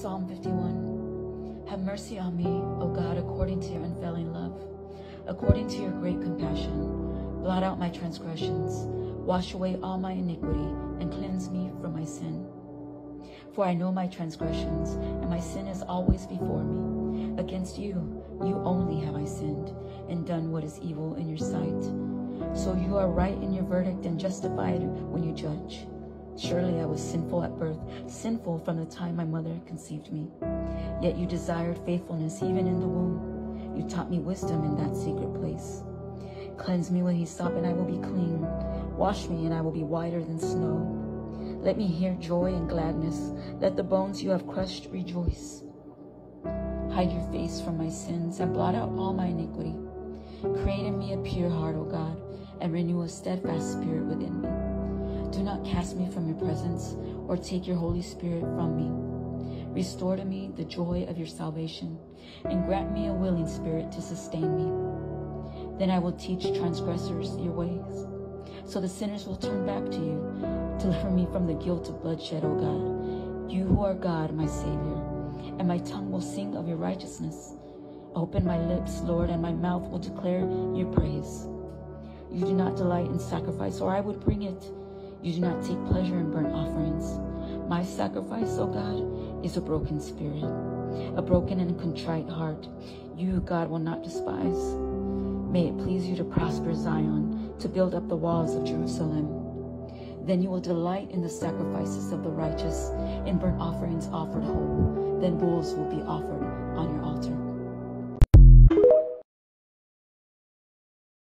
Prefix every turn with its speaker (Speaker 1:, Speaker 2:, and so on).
Speaker 1: Psalm 51 Have mercy on me, O God, according to your unfailing love, according to your great compassion. Blot out my transgressions, wash away all my iniquity, and cleanse me from my sin. For I know my transgressions, and my sin is always before me. Against you, you only have I sinned, and done what is evil in your sight. So you are right in your verdict and justified when you judge. Surely I was sinful at birth, sinful from the time my mother conceived me. Yet you desired faithfulness even in the womb. You taught me wisdom in that secret place. Cleanse me with hyssop, and I will be clean. Wash me, and I will be whiter than snow. Let me hear joy and gladness. Let the bones you have crushed rejoice. Hide your face from my sins and blot out all my iniquity. Create in me a pure heart, O God, and renew a steadfast spirit within me. Not cast me from your presence or take your Holy Spirit from me. Restore to me the joy of your salvation and grant me a willing spirit to sustain me. Then I will teach transgressors your ways, so the sinners will turn back to you. Deliver me from the guilt of bloodshed, O God. You who are God, my Savior, and my tongue will sing of your righteousness. Open my lips, Lord, and my mouth will declare your praise. You do not delight in sacrifice, or I would bring it. You do not take pleasure in burnt offerings. My sacrifice, O God, is a broken spirit, a broken and contrite heart. You, God, will not despise. May it please you to prosper Zion, to build up the walls of Jerusalem. Then you will delight in the sacrifices of the righteous, in burnt offerings offered whole. Then bulls will be offered on your